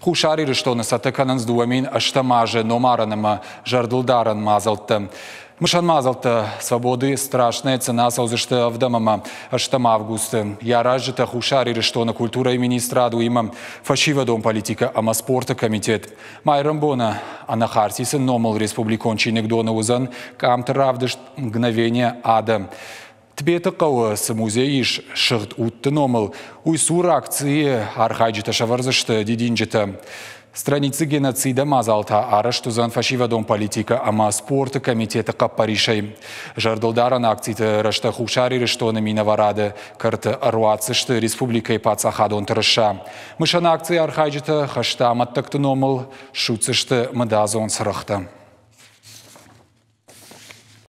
Хушари рештона сатаканан сдуамин аштамаже номаранама жардылдаран мазалтым. Мышан мазалта свободы страшная цена саузышта в дамама штам августа. Я разжита хушари рештона культура и министраду имам фашива дом политика ама спорта комитет. Майрам Бона анахарсисы номал республикон чиник донаузан камт мгновение ада. Тбеті қауы музей иш шығыт утты номыл. Уйсур акции архайджита шаварзышты дединжиті. Страницы геноцида мазалта араш тузан фашива дом политика ама спорт комитеті қаппаришай. Жардылдаран акцийті рашта хушари рештоны минаварады карты аруацышты республикай пацахадон тұрыша. Мышан акция архайджита хашта аматтықты номыл шуцышты мыдазон сырықты.